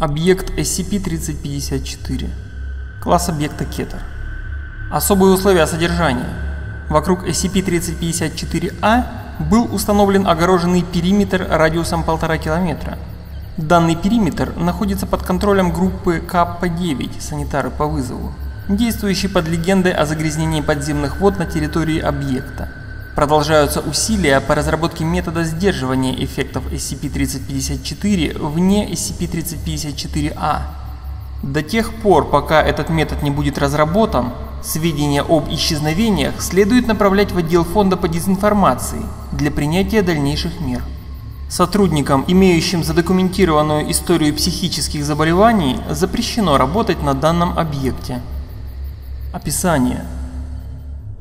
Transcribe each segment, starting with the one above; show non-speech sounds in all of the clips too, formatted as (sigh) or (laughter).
Объект SCP-3054. Класс объекта Кетер. Особые условия содержания. Вокруг SCP-3054-A был установлен огороженный периметр радиусом 1,5 километра. Данный периметр находится под контролем группы Каппа-9 «Санитары по вызову», действующей под легендой о загрязнении подземных вод на территории объекта. Продолжаются усилия по разработке метода сдерживания эффектов SCP-3054 вне SCP-3054-A. До тех пор, пока этот метод не будет разработан, сведения об исчезновениях следует направлять в отдел фонда по дезинформации для принятия дальнейших мер. Сотрудникам, имеющим задокументированную историю психических заболеваний, запрещено работать на данном объекте. Описание.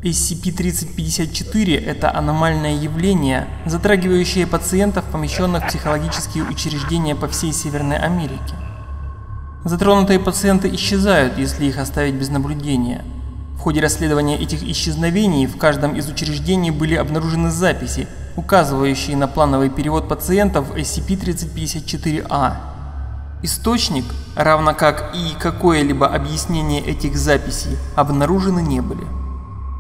SCP-3054 – это аномальное явление, затрагивающее пациентов, помещенных в психологические учреждения по всей Северной Америке. Затронутые пациенты исчезают, если их оставить без наблюдения. В ходе расследования этих исчезновений в каждом из учреждений были обнаружены записи, указывающие на плановый перевод пациентов в SCP-3054-A. Источник, равно как и какое-либо объяснение этих записей, обнаружены не были.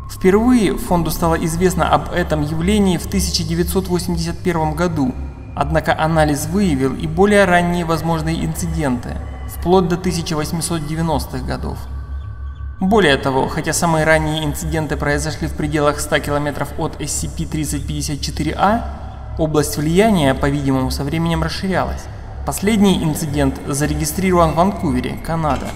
Впервые фонду стало известно об этом явлении в 1981 году, однако анализ выявил и более ранние возможные инциденты, вплоть до 1890-х годов. Более того, хотя самые ранние инциденты произошли в пределах 100 км от SCP-3054-A, область влияния, по-видимому, со временем расширялась. Последний инцидент зарегистрирован в Ванкувере, Канада.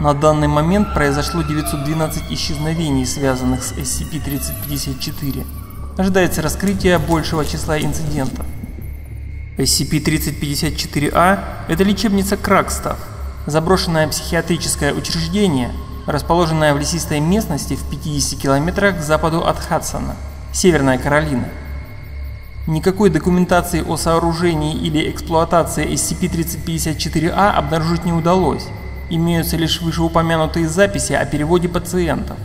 На данный момент произошло 912 исчезновений, связанных с SCP-3054. Ожидается раскрытие большего числа инцидентов. SCP-3054-A – это лечебница Кракстав, заброшенное психиатрическое учреждение, расположенное в лесистой местности в 50 километрах к западу от Хадсона, Северная Каролина. Никакой документации о сооружении или эксплуатации SCP-3054-A обнаружить не удалось. Имеются лишь вышеупомянутые записи о переводе пациентов.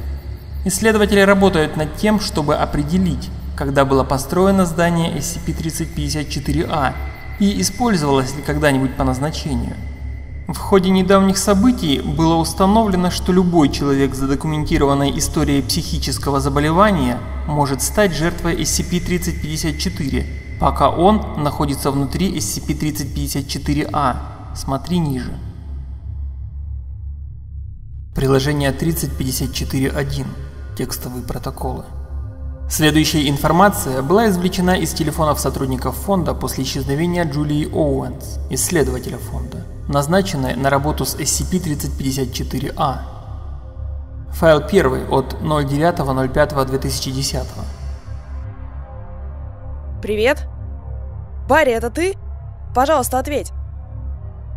Исследователи работают над тем, чтобы определить, когда было построено здание SCP-3054-A и использовалось ли когда-нибудь по назначению. В ходе недавних событий было установлено, что любой человек с задокументированной историей психического заболевания может стать жертвой SCP-3054, пока он находится внутри SCP-3054-A. Смотри ниже. Приложение 3054.1. Текстовые протоколы. Следующая информация была извлечена из телефонов сотрудников фонда после исчезновения Джулии Оуэнс, исследователя фонда, назначенной на работу с SCP-3054-A. Файл 1 от 09.05.2010. Привет. Барри, это ты? Пожалуйста, ответь.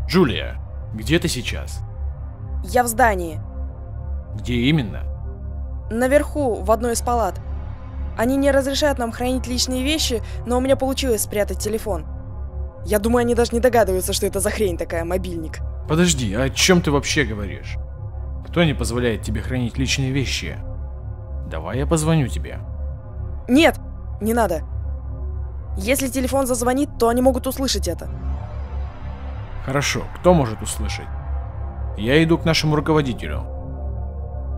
Джулия, где ты сейчас? Я в здании. Где именно? Наверху, в одной из палат. Они не разрешают нам хранить личные вещи, но у меня получилось спрятать телефон. Я думаю, они даже не догадываются, что это за хрень такая, мобильник. Подожди, а о чем ты вообще говоришь? Кто не позволяет тебе хранить личные вещи? Давай я позвоню тебе. Нет, не надо. Если телефон зазвонит, то они могут услышать это. Хорошо, кто может услышать? Я иду к нашему руководителю.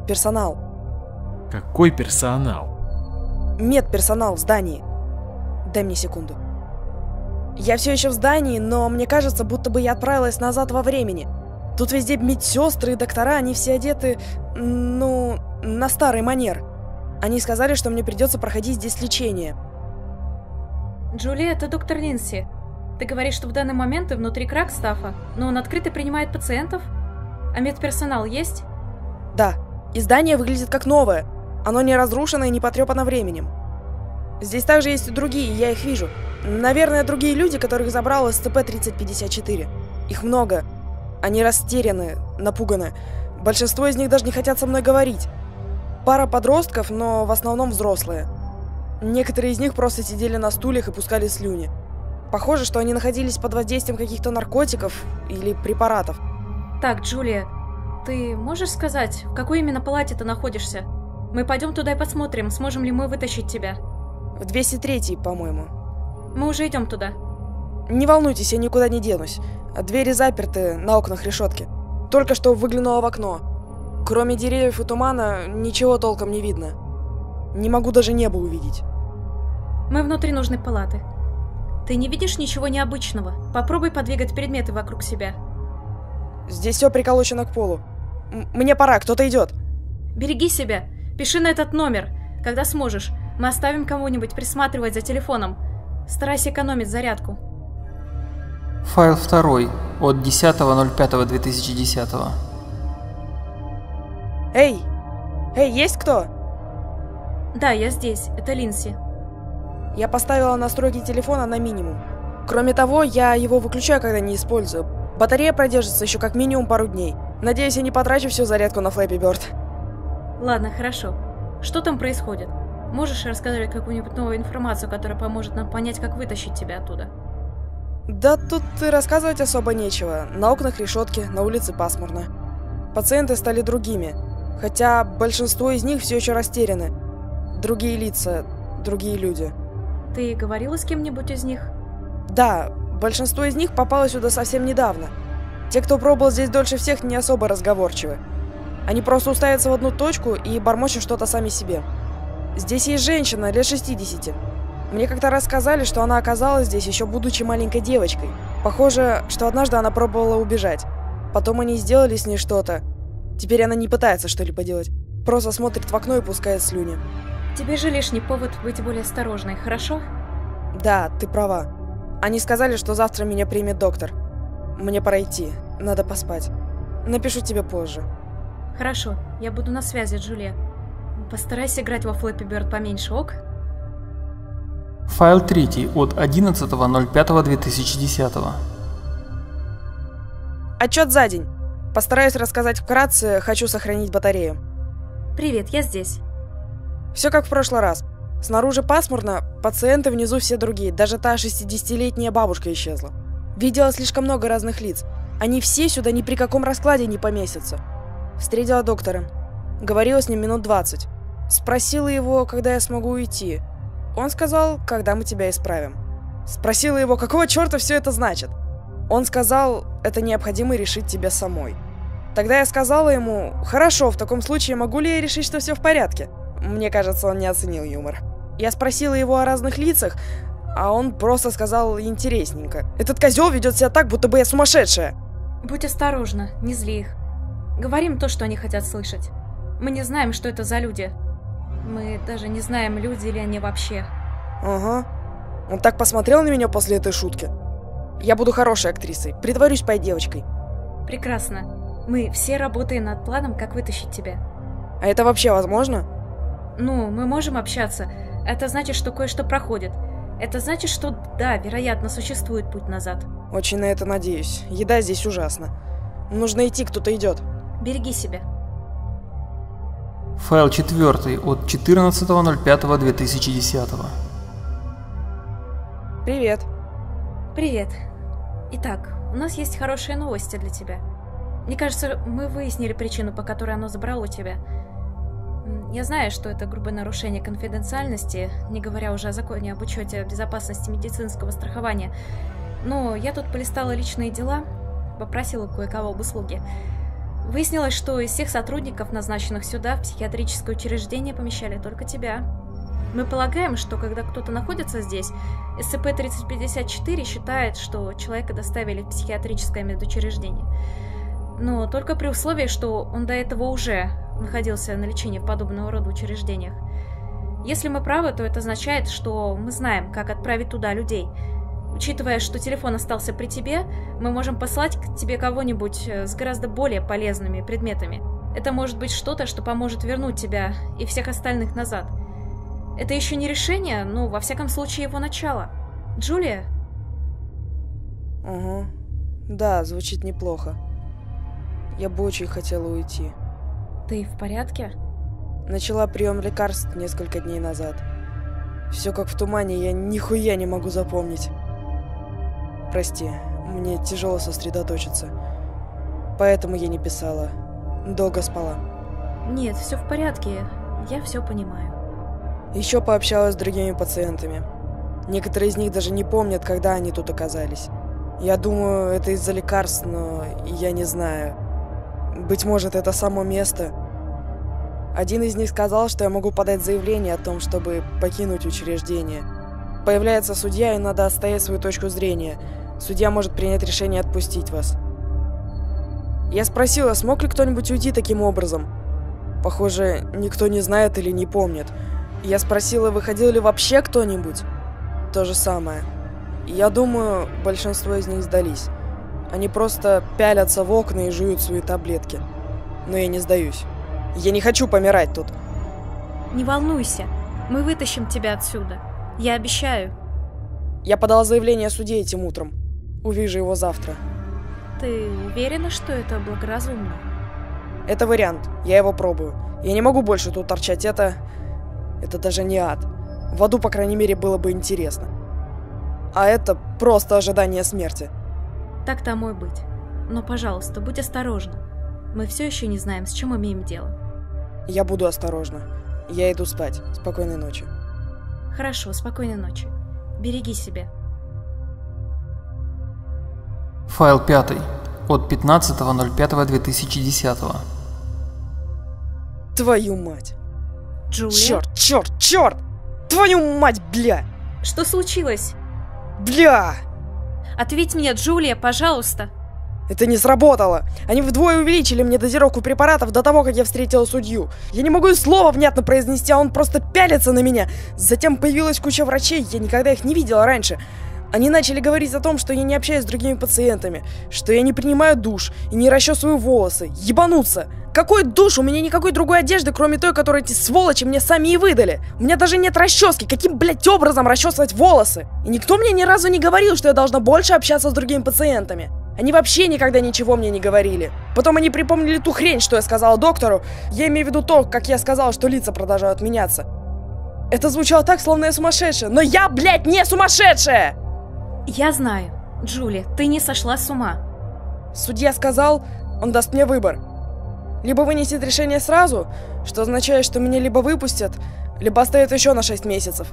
Персонал. Какой персонал? Медперсонал в здании. Дай мне секунду. Я все еще в здании, но мне кажется, будто бы я отправилась назад во времени. Тут везде медсестры и доктора, они все одеты, ну, на старый манер. Они сказали, что мне придется проходить здесь лечение. Джулия, это доктор Линси. Ты говоришь, что в данный момент ты внутри Кракстафа, но он открыто принимает пациентов? А медперсонал есть? Да, и здание выглядит как новое. Оно не разрушено и не потрепано временем. Здесь также есть и другие, я их вижу. Наверное, другие люди, которых забрал СЦП-3054. Их много. Они растеряны, напуганы. Большинство из них даже не хотят со мной говорить. Пара подростков, но в основном взрослые. Некоторые из них просто сидели на стульях и пускали слюни. Похоже, что они находились под воздействием каких-то наркотиков или препаратов. Так, Джулия, ты можешь сказать, в какой именно палате ты находишься? Мы пойдем туда и посмотрим, сможем ли мы вытащить тебя. В 203 по-моему. Мы уже идем туда. Не волнуйтесь, я никуда не денусь. Двери заперты, на окнах решетки. Только что выглянула в окно. Кроме деревьев и тумана, ничего толком не видно. Не могу даже небо увидеть. Мы внутри нужной палаты. Ты не видишь ничего необычного? Попробуй подвигать предметы вокруг себя. Здесь все приколочено к полу. М мне пора, кто-то идет. Береги себя. Пиши на этот номер, когда сможешь. Мы оставим кому-нибудь присматривать за телефоном. Старайся экономить зарядку. Файл второй от 10.05.2010. Эй! Эй, есть кто? Да, я здесь. Это Линси. Я поставила настройки телефона на минимум. Кроме того, я его выключаю, когда не использую. Батарея продержится еще как минимум пару дней. Надеюсь, я не потрачу всю зарядку на Флэппи Бёрд. Ладно, хорошо. Что там происходит? Можешь рассказать какую-нибудь новую информацию, которая поможет нам понять, как вытащить тебя оттуда? Да тут и рассказывать особо нечего. На окнах решетки, на улице пасмурно. Пациенты стали другими. Хотя большинство из них все еще растеряны. Другие лица, другие люди. Ты говорила с кем-нибудь из них? Да, большинство из них попало сюда совсем недавно. Те, кто пробовал здесь дольше всех, не особо разговорчивы. Они просто уставятся в одну точку и бормочут что-то сами себе. Здесь есть женщина, лет 60. Мне как-то рассказали, что она оказалась здесь еще будучи маленькой девочкой. Похоже, что однажды она пробовала убежать. Потом они сделали с ней что-то. Теперь она не пытается что-либо делать. Просто смотрит в окно и пускает слюни. Тебе же лишний повод быть более осторожной, хорошо? Да, ты права. Они сказали, что завтра меня примет доктор. Мне пора идти. Надо поспать. Напишу тебе позже. Хорошо, я буду на связи, Джулия. Постарайся играть во Flappy Bird поменьше, ок? Файл третий от 11.05.2010. Отчет за день. Постараюсь рассказать вкратце, хочу сохранить батарею. Привет, я здесь. Все как в прошлый раз. Снаружи пасмурно, пациенты внизу все другие, даже та 60-летняя бабушка исчезла. Видела слишком много разных лиц. Они все сюда ни при каком раскладе не поместятся. Встретила доктора. Говорила с ним минут 20. Спросила его, когда я смогу уйти. Он сказал, когда мы тебя исправим. Спросила его, какого черта все это значит. Он сказал, это необходимо решить тебе самой. Тогда я сказала ему, хорошо, в таком случае могу ли я решить, что все в порядке? Мне кажется, он не оценил юмор. Я спросила его о разных лицах, а он просто сказал интересненько. Этот козел ведет себя так, будто бы я сумасшедшая. Будь осторожна, не зли их. Говорим то, что они хотят слышать. Мы не знаем, что это за люди. Мы даже не знаем, люди ли они вообще. Ага. Он так посмотрел на меня после этой шутки. Я буду хорошей актрисой. Притворюсь пой девочкой. Прекрасно. Мы все работаем над планом, как вытащить тебя. А это вообще возможно? Ну, мы можем общаться. Это значит, что кое-что проходит. Это значит, что да, вероятно, существует путь назад. Очень на это надеюсь. Еда здесь ужасна. Нужно идти, кто-то идет. Береги себя. Файл четвертый от 14.05.2010. Привет. Привет. Итак, у нас есть хорошие новости для тебя. Мне кажется, мы выяснили причину, по которой оно забрало тебя. Я знаю, что это грубое нарушение конфиденциальности, не говоря уже о законе об учете безопасности медицинского страхования. Но я тут полистала личные дела, попросила кое-кого об услуге. Выяснилось, что из всех сотрудников, назначенных сюда, в психиатрическое учреждение помещали только тебя. Мы полагаем, что когда кто-то находится здесь, СЦП-3054 считает, что человека доставили в психиатрическое медучреждение. Но только при условии, что он до этого уже находился на лечении в подобного рода учреждениях. Если мы правы, то это означает, что мы знаем, как отправить туда людей – Учитывая, что телефон остался при тебе, мы можем послать к тебе кого-нибудь э, с гораздо более полезными предметами. Это может быть что-то, что поможет вернуть тебя и всех остальных назад. Это еще не решение, но во всяком случае его начало. Джулия? Угу. Да, звучит неплохо. Я бы очень хотела уйти. Ты в порядке? Начала прием лекарств несколько дней назад. Все как в тумане, я нихуя не могу запомнить. Прости, мне тяжело сосредоточиться. Поэтому я не писала. Долго спала. Нет, все в порядке. Я все понимаю. Еще пообщалась с другими пациентами. Некоторые из них даже не помнят, когда они тут оказались. Я думаю, это из-за лекарств, но я не знаю. Быть может, это само место. Один из них сказал, что я могу подать заявление о том, чтобы покинуть учреждение. Появляется судья, и надо отстоять свою точку зрения. Судья может принять решение отпустить вас. Я спросила, смог ли кто-нибудь уйти таким образом. Похоже, никто не знает или не помнит. Я спросила, выходил ли вообще кто-нибудь. То же самое. Я думаю, большинство из них сдались. Они просто пялятся в окна и жуют свои таблетки. Но я не сдаюсь. Я не хочу помирать тут. Не волнуйся, мы вытащим тебя отсюда. Я обещаю. Я подала заявление суде этим утром. Увижу его завтра. Ты уверена, что это благоразумно? Это вариант. Я его пробую. Я не могу больше тут торчать. Это... Это даже не ад. В аду, по крайней мере, было бы интересно. А это просто ожидание смерти. Так тому и быть. Но, пожалуйста, будь осторожна. Мы все еще не знаем, с чем имеем дело. Я буду осторожна. Я иду спать. Спокойной ночи. Хорошо, спокойной ночи. Береги себя. Файл 5 от 15.05.2010. Твою мать. Джулия? Черт, черт, черт! Твою мать, бля! Что случилось? Бля! Ответь мне, Джулия, пожалуйста. Это не сработало. Они вдвое увеличили мне дозировку препаратов до того, как я встретила судью. Я не могу и слова внятно произнести, а он просто пялится на меня. Затем появилась куча врачей, я никогда их не видела раньше. Они начали говорить о том, что я не общаюсь с другими пациентами, что я не принимаю душ и не расчесываю волосы. Ебануться! Какой душ? У меня никакой другой одежды, кроме той, которую эти сволочи мне сами и выдали. У меня даже нет расчески. Каким, блядь, образом расчесывать волосы? И никто мне ни разу не говорил, что я должна больше общаться с другими пациентами. Они вообще никогда ничего мне не говорили. Потом они припомнили ту хрень, что я сказала доктору. Я имею в виду то, как я сказала, что лица продолжают меняться. Это звучало так, словно я сумасшедшая. Но я, блядь, не сумасшедшая! Я знаю. Джули, ты не сошла с ума. Судья сказал, он даст мне выбор. Либо вынесет решение сразу, что означает, что меня либо выпустят, либо оставят еще на 6 месяцев.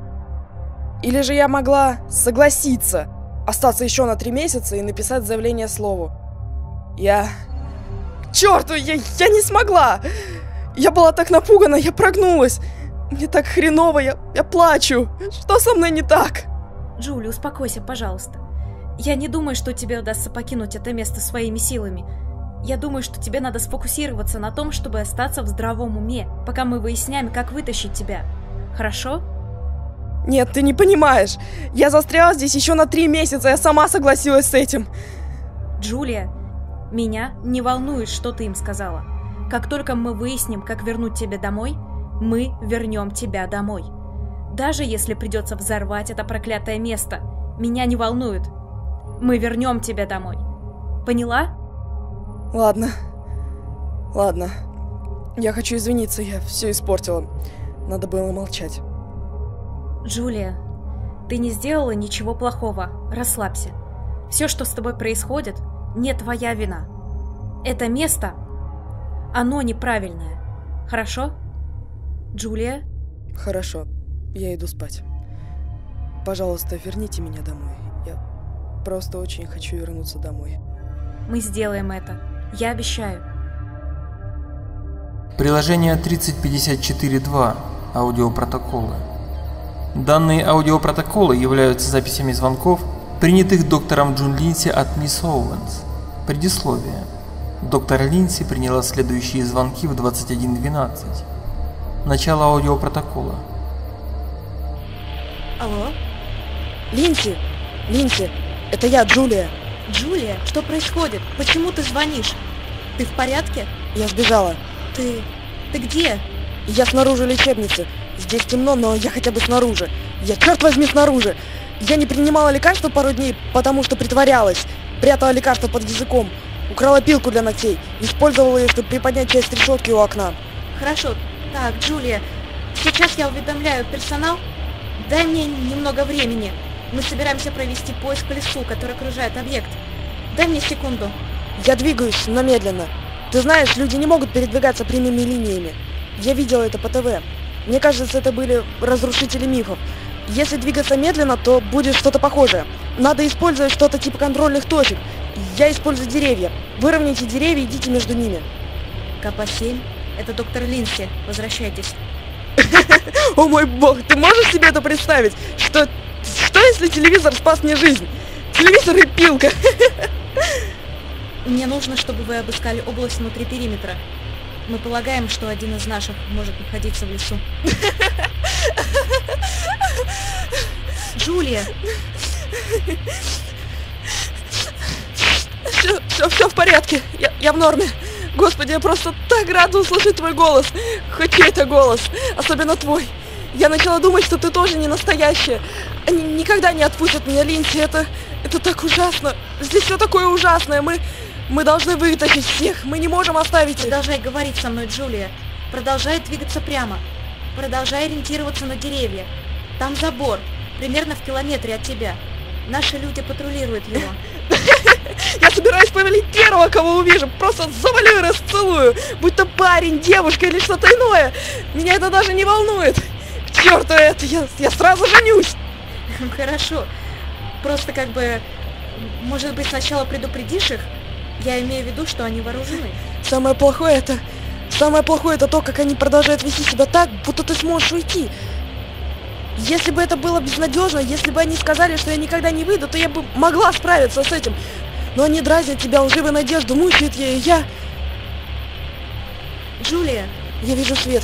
Или же я могла согласиться остаться еще на 3 месяца и написать заявление слову. Я... К черту, я, я не смогла! Я была так напугана, я прогнулась. Мне так хреново, я, я плачу. Что со мной не так? Джули, успокойся, пожалуйста. Я не думаю, что тебе удастся покинуть это место своими силами. Я думаю, что тебе надо сфокусироваться на том, чтобы остаться в здравом уме, пока мы выясняем, как вытащить тебя. Хорошо? Нет, ты не понимаешь. Я застряла здесь еще на три месяца, я сама согласилась с этим. Джулия, меня не волнует, что ты им сказала. Как только мы выясним, как вернуть тебя домой, мы вернем тебя домой. Даже если придется взорвать это проклятое место, меня не волнует. Мы вернем тебя домой. Поняла? Ладно. Ладно. Я хочу извиниться, я все испортила. Надо было молчать. Джулия, ты не сделала ничего плохого. Расслабься. Все, что с тобой происходит, не твоя вина. Это место, оно неправильное. Хорошо? Джулия? Хорошо. Я иду спать. Пожалуйста, верните меня домой. Я просто очень хочу вернуться домой. Мы сделаем это. Я обещаю. Приложение 3054.2. Аудиопротоколы. Данные аудиопротоколы являются записями звонков, принятых доктором Джун Линси от мисс Оуэнс. Предисловие. Доктор Линси приняла следующие звонки в 21.12. Начало аудиопротокола. Алло? Линси! Линси! Это я, Джулия! Джулия, что происходит? Почему ты звонишь? Ты в порядке? Я сбежала. Ты... ты где? Я снаружи лечебницы. Здесь темно, но я хотя бы снаружи. Я, черт возьми, снаружи. Я не принимала лекарства пару дней, потому что притворялась. Прятала лекарства под языком. Украла пилку для ногтей. Использовала ее, чтобы приподнять часть решетки у окна. Хорошо. Так, Джулия, сейчас я уведомляю персонал. Дай мне немного времени. Мы собираемся провести поиск по лесу, который окружает объект. Дай мне секунду. Я двигаюсь, но медленно. Ты знаешь, люди не могут передвигаться прямыми линиями. Я видела это по ТВ. Мне кажется, это были разрушители мифов. Если двигаться медленно, то будет что-то похожее. Надо использовать что-то типа контрольных точек. Я использую деревья. Выровняйте деревья, идите между ними. КП-7, это доктор Линси. Возвращайтесь. (laughs) О мой бог, ты можешь себе это представить? Что, что если телевизор спас мне жизнь? Телевизор и пилка. (laughs) Мне нужно, чтобы вы обыскали область внутри периметра. Мы полагаем, что один из наших может находиться в лесу. Джулия! Все, все, все в порядке. Я, я в норме. Господи, я просто так рада услышать твой голос. Хоть чей-то голос. Особенно твой. Я начала думать, что ты тоже не настоящая. Они никогда не отпустят меня, Линси. Это, это так ужасно. Здесь все такое ужасное. Мы, мы должны вытащить всех. Мы не можем оставить их. Продолжай говорить со мной, Джулия. Продолжай двигаться прямо. Продолжай ориентироваться на деревья. Там забор. Примерно в километре от тебя. Наши люди патрулируют его. (laughs) Я собираюсь повалить первого, кого увижу. Просто завалю и расцелую. Будь то парень, девушка или что-то иное. Меня это даже не волнует. К черту это, я, я сразу женюсь. Хорошо. Просто как бы... Может быть, сначала предупредишь их? Я имею в виду, что они вооружены. Самое плохое это... Самое плохое это то, как они продолжают вести себя так, будто ты сможешь уйти. Если бы это было безнадежно, если бы они сказали, что я никогда не выйду, то я бы могла справиться с этим. Но они дразнят тебя, лживой надежду, мучают и я... Джулия! Я вижу свет.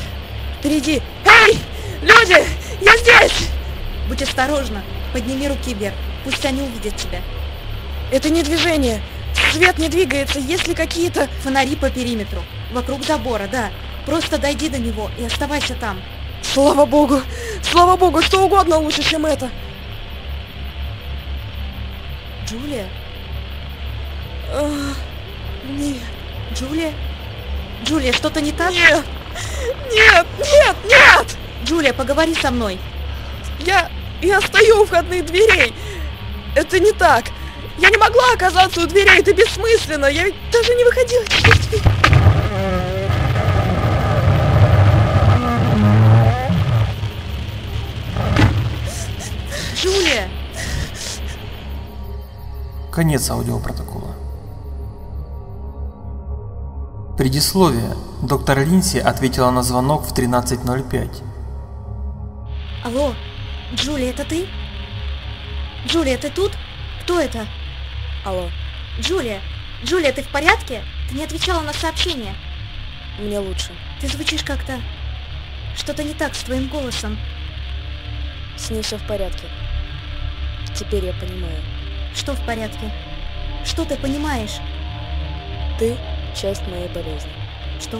Впереди. Эй! Люди! Я здесь! Будь осторожна. Подними руки вверх. Пусть они увидят тебя. Это не движение. Свет не двигается, если какие-то... Фонари по периметру. Вокруг забора, да. Просто дойди до него и оставайся там. Слава богу! Слава богу, что угодно лучше, чем это! Джулия? А, нет. Джулия? Джулия, что-то не так? Нет! Нет! Нет! Нет! Джулия, поговори со мной. Я... Я стою у входных дверей. Это не так. Я не могла оказаться у дверей, это бессмысленно. Я ведь даже не выходила. Джулия! Конец аудиопротокола. Предисловие. Доктор Линси ответила на звонок в 13.05. Алло, Джулия, это ты? Джулия, ты тут? Кто это? Алло, Джулия! Джулия, ты в порядке? Ты не отвечала на сообщение. мне лучше. Ты звучишь как-то... Что-то не так с твоим голосом. С ней все в порядке. Теперь я понимаю. Что в порядке? Что ты понимаешь? Ты – часть моей болезни. Что?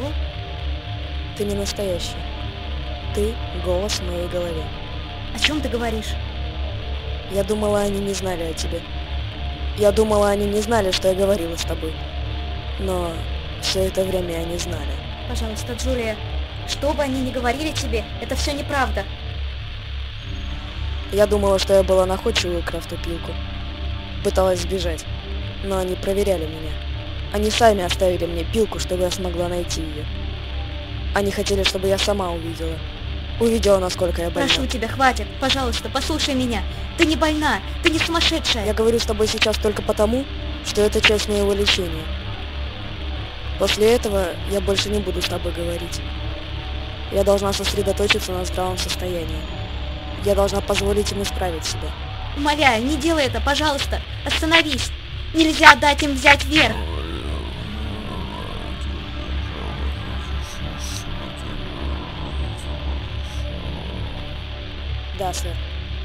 Ты не настоящий. Ты – голос в моей голове. О чем ты говоришь? Я думала, они не знали о тебе. Я думала, они не знали, что я говорила с тобой. Но все это время они знали. Пожалуйста, Джулия, что бы они ни говорили тебе, это все неправда. Я думала, что я была находчивой украв ту пилку. Пыталась сбежать. Но они проверяли меня. Они сами оставили мне пилку, чтобы я смогла найти ее. Они хотели, чтобы я сама увидела. Увидела, насколько я больна. Прошу тебя, хватит. Пожалуйста, послушай меня. Ты не больна, ты не сумасшедшая. Я говорю с тобой сейчас только потому, что это часть моего лечения. После этого я больше не буду с тобой говорить. Я должна сосредоточиться на здравом состоянии. Я должна позволить им исправить себя. Умоляю, не делай это, пожалуйста. Остановись. Нельзя дать им взять верх. Да, сэр.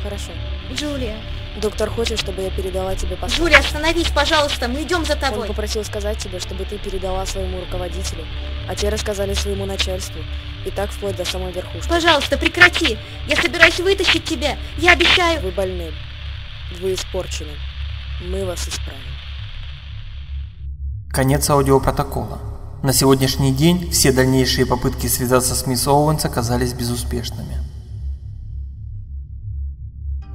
Хорошо. Джулия. Доктор хочет, чтобы я передала тебе послание. Джулия, остановись, пожалуйста. Мы идем за Он тобой. попросил сказать тебе, чтобы ты передала своему руководителю, а те рассказали своему начальству. И так вплоть до самой верхушки. Пожалуйста, прекрати. Я собираюсь вытащить тебя. Я обещаю. Вы больны. Вы испорчены. Мы вас исправим. Конец аудиопротокола. На сегодняшний день все дальнейшие попытки связаться с мисс Оуэнс оказались безуспешными.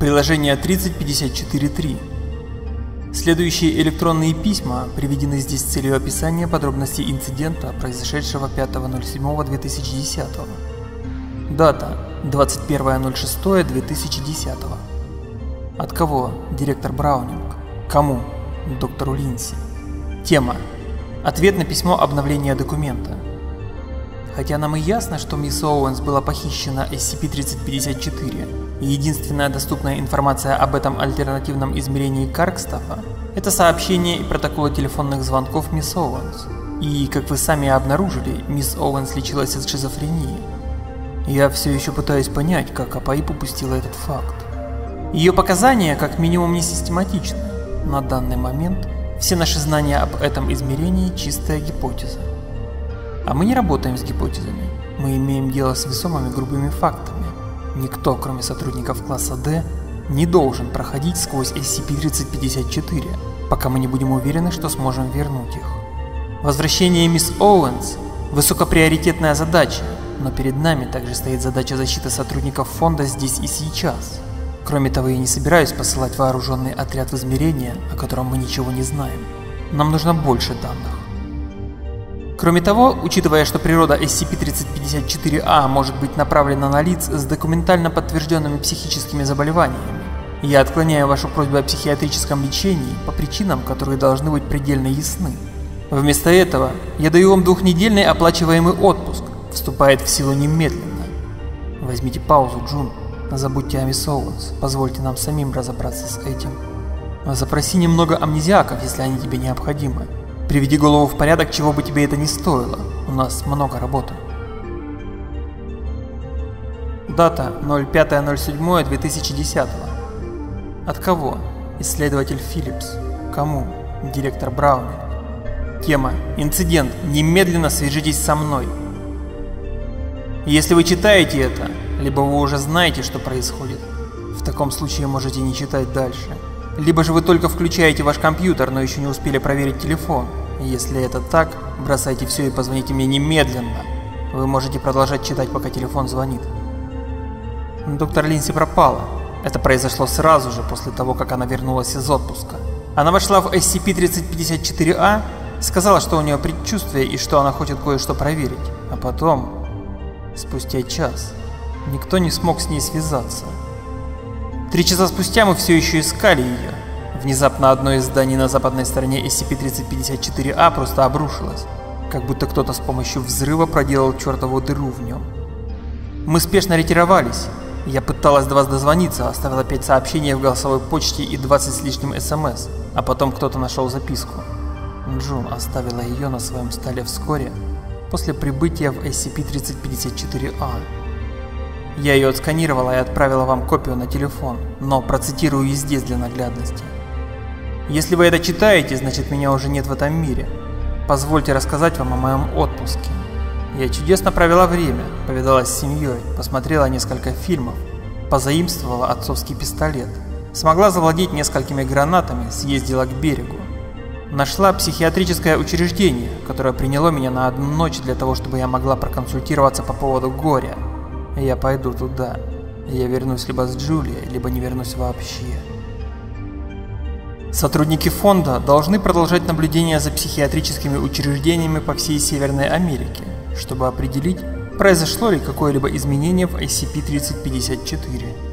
Приложение 3054.3. Следующие электронные письма приведены здесь с целью описания подробностей инцидента, произошедшего 5.07.2010. Дата 21.06.2010. От кого? Директор Браунинг. Кому? Доктору Линси. Тема. Ответ на письмо обновления документа. Хотя нам и ясно, что мисс Оуэнс была похищена SCP-3054, единственная доступная информация об этом альтернативном измерении Крагстафа – это сообщение и протоколы телефонных звонков мисс Оуэнс. И, как вы сами обнаружили, мисс Оуэнс лечилась от шизофрении. Я все еще пытаюсь понять, как Апаип упустила этот факт. Ее показания как минимум не систематичны. На данный момент все наши знания об этом измерении – чистая гипотеза. А мы не работаем с гипотезами. Мы имеем дело с весомыми грубыми фактами. Никто, кроме сотрудников класса D, не должен проходить сквозь SCP-3054, пока мы не будем уверены, что сможем вернуть их. Возвращение мисс Оуэнс – высокоприоритетная задача, но перед нами также стоит задача защиты сотрудников фонда здесь и сейчас. Кроме того, я не собираюсь посылать вооруженный отряд в измерение, о котором мы ничего не знаем. Нам нужно больше данных. Кроме того, учитывая, что природа SCP-3054-A может быть направлена на лиц с документально подтвержденными психическими заболеваниями, я отклоняю вашу просьбу о психиатрическом лечении по причинам, которые должны быть предельно ясны. Вместо этого я даю вам двухнедельный оплачиваемый отпуск, вступает в силу немедленно. Возьмите паузу, Джун. Забудьте о мисс Оуэнс, позвольте нам самим разобраться с этим. Запроси немного амнезиаков, если они тебе необходимы. Приведи голову в порядок, чего бы тебе это ни стоило. У нас много работы. Дата 05.07.2010. От кого? Исследователь Филлипс. Кому? Директор Браунинг. Тема. Инцидент. Немедленно свяжитесь со мной. Если вы читаете это, либо вы уже знаете, что происходит, в таком случае можете не читать дальше. Либо же вы только включаете ваш компьютер, но еще не успели проверить телефон. Если это так, бросайте все и позвоните мне немедленно. Вы можете продолжать читать, пока телефон звонит. Доктор Линси пропала. Это произошло сразу же после того, как она вернулась из отпуска. Она вошла в SCP-3054-A, сказала, что у нее предчувствие и что она хочет кое-что проверить. А потом, спустя час, никто не смог с ней связаться. Три часа спустя мы все еще искали ее, Внезапно одно из зданий на западной стороне SCP-3054-A просто обрушилось, как будто кто-то с помощью взрыва проделал чертову дыру в нем. Мы спешно ретировались. Я пыталась до вас дозвониться, оставила 5 сообщений в голосовой почте и 20 с лишним смс, а потом кто-то нашел записку. Джун оставила ее на своем столе вскоре, после прибытия в SCP-3054-A. Я ее отсканировала и отправила вам копию на телефон, но процитирую и здесь для наглядности. Если вы это читаете, значит меня уже нет в этом мире. Позвольте рассказать вам о моем отпуске. Я чудесно провела время, повидалась с семьей, посмотрела несколько фильмов, позаимствовала отцовский пистолет, смогла завладеть несколькими гранатами, съездила к берегу. Нашла психиатрическое учреждение, которое приняло меня на одну ночь для того, чтобы я могла проконсультироваться по поводу горя. Я пойду туда. Я вернусь либо с Джулией, либо не вернусь вообще. Сотрудники фонда должны продолжать наблюдение за психиатрическими учреждениями по всей Северной Америке, чтобы определить, произошло ли какое-либо изменение в SCP-3054.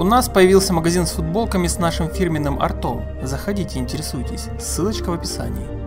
У нас появился магазин с футболками с нашим фирменным артом. Заходите, интересуйтесь. Ссылочка в описании.